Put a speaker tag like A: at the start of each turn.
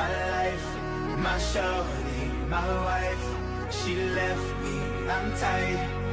A: my life, my shorty, my wife She left me, I'm tired.